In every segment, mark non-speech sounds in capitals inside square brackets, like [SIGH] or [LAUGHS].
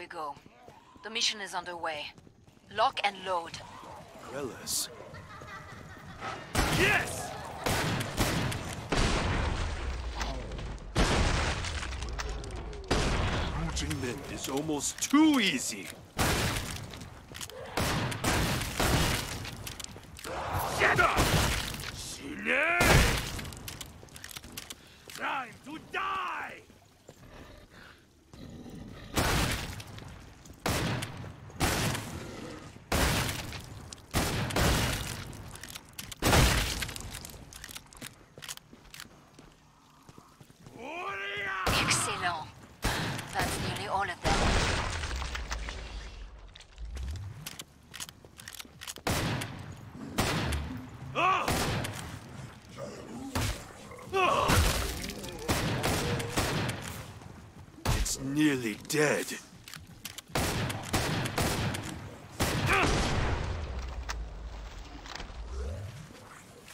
we go. The mission is underway. Lock and load. Rellis. Yes! Looting men is almost too easy. Get up! Shine! Time to die! Excellent. That's nearly all of them. Ah! Ah! It's nearly dead.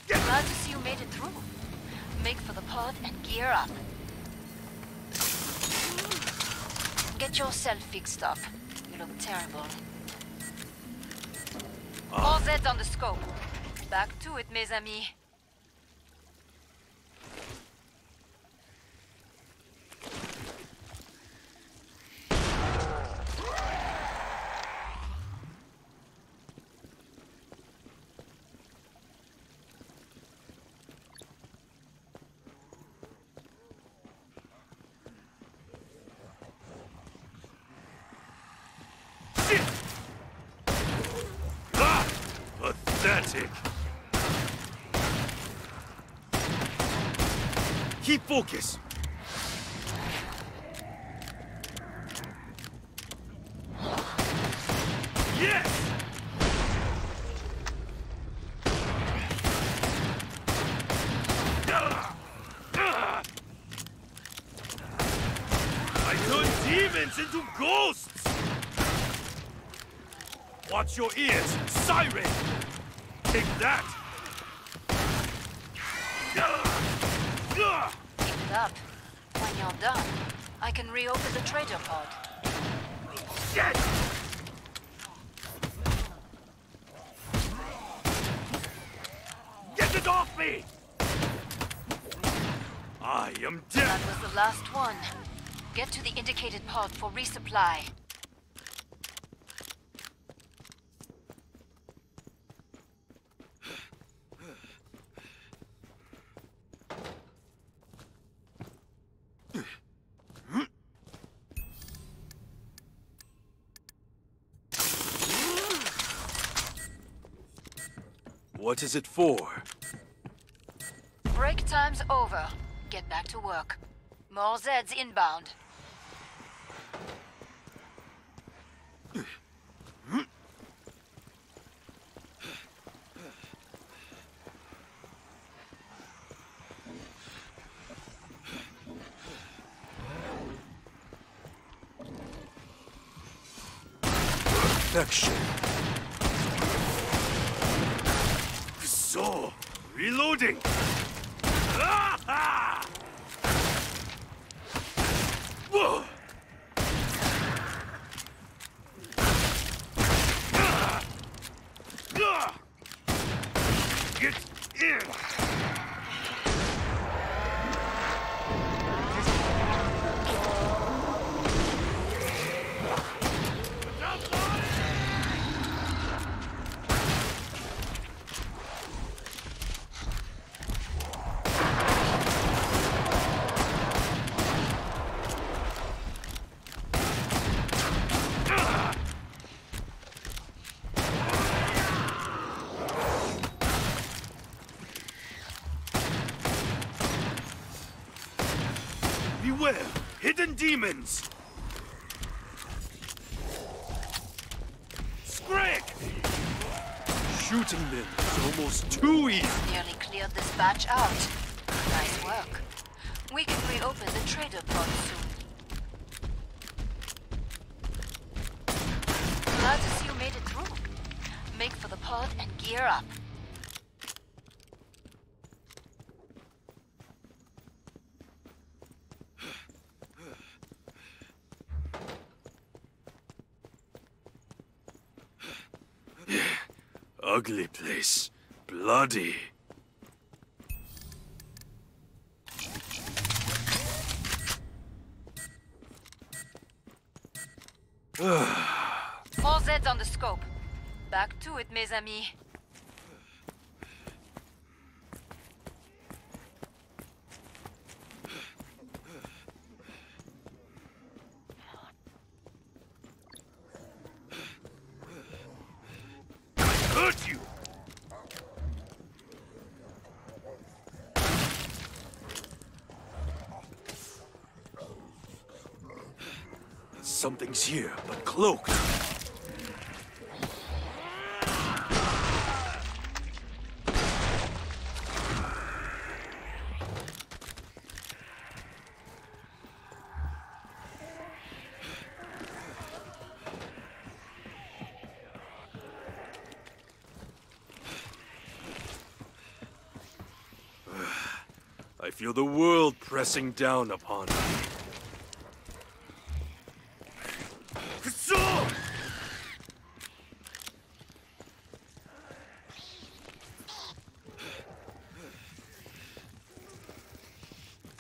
Glad to see you made it through. Make for the pod and gear up. Get yourself fixed up. You look terrible. All ah. Z on the scope. Back to it, mes amis. Shit! Ah! Pathetic! Keep focus. Yes! I turn demons into ghosts! Watch your ears, siren! Take that! Keep it up. When you're done, I can reopen the trader pod. Shit! Get it off me! I am dead! That was the last one. Get to the indicated pod for resupply. What is it for? Break time's over. Get back to work. More Zeds inbound. Perfection. So, reloading! [LAUGHS] Ah! ah! Whoa! Ah! Ah! Get in! Beware! Hidden demons! Scrake! Shooting them is almost too easy. Nearly cleared this batch out. Nice work. We can reopen the trader pod soon. Glad to see you made it through. Make for the pod and gear up. Ugly place. Bloody. More Zeds on the scope. Back to it, mes amis. Hurt you! Something's here, but cloaked. I feel the world pressing down upon me.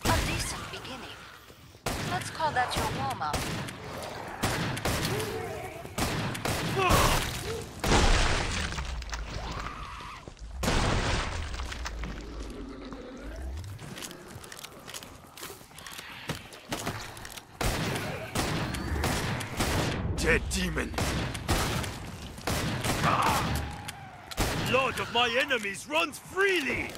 A decent beginning. Let's call that your warm-up. Dead demon. Blood of my enemies runs freely!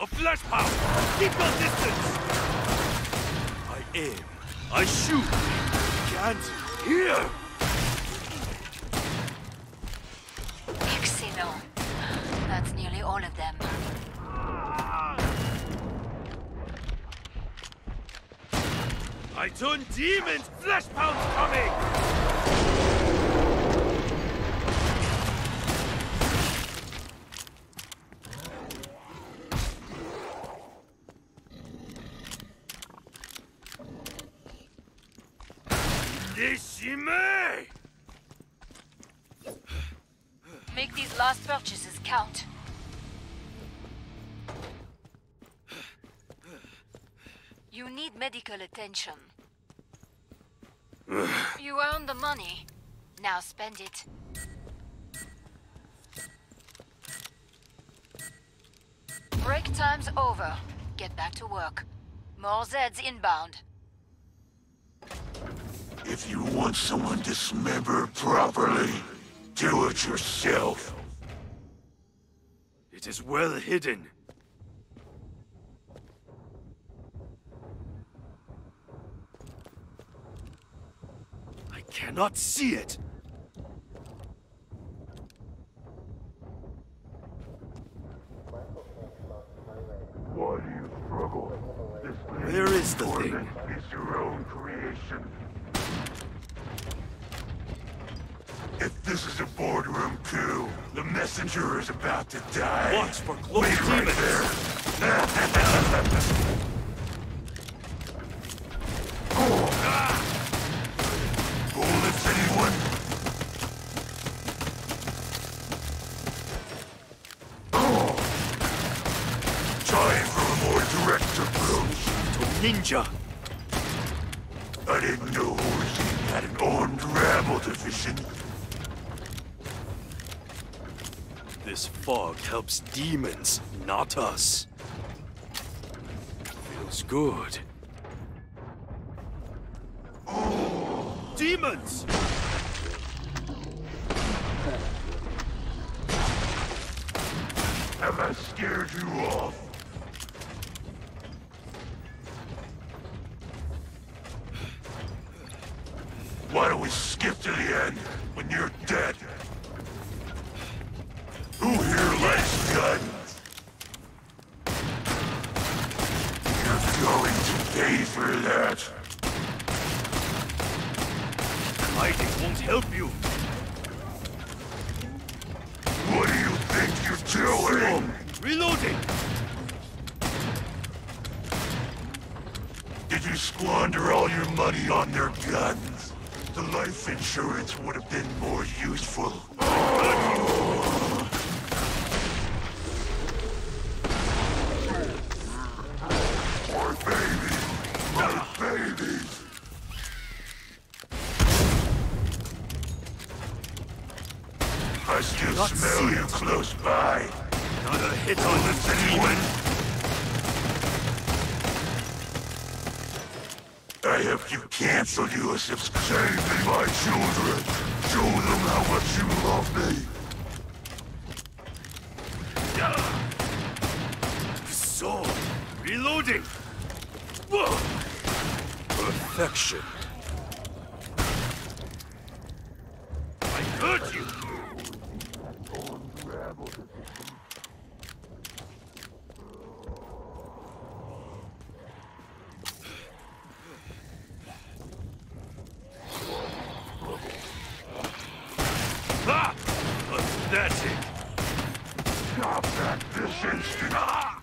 A Fleshpound! Keep your distance! I aim. I shoot. Can't hear. I turn demons! Fleshpounds coming! Make these last purchases count. You need medical attention. You earned the money. Now spend it. Break time's over. Get back to work. More Zeds inbound. If you want someone dismembered properly, do it yourself. It is well hidden. I cannot see it. Why do you struggle? This Where is the thing? is your own creation. If this is a boardroom coup, the messenger is about to die. Watch for close Wait right there. [LAUGHS] ninja. I didn't know Horzine had an armed rabble division. This fog helps demons, not us. Feels good. Demons! Have I scared you off? Why don't we skip to the end when you're dead? Who here likes guns? You're going to pay for that. Hiding won't help you! What do you think you're doing? Reloading! Did you you squander all your money on their guns. The life insurance would have been more useful. My baby! My baby! I still Not smell you it. close by. Not a hit on the demon. I have you cancel Yusuf's Save me, my children! Show them how much you love me! Sword. Reloading. Perfection. I hurt you. Ah! Pathetic. Stop that this instant! Ah!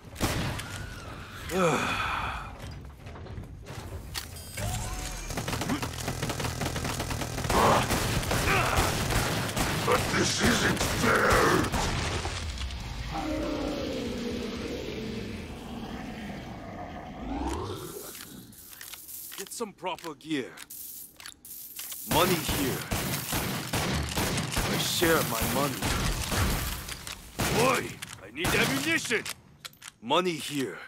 This isn't fair! Get some proper gear. Money here. I share my money. Boy, I need ammunition. Money here.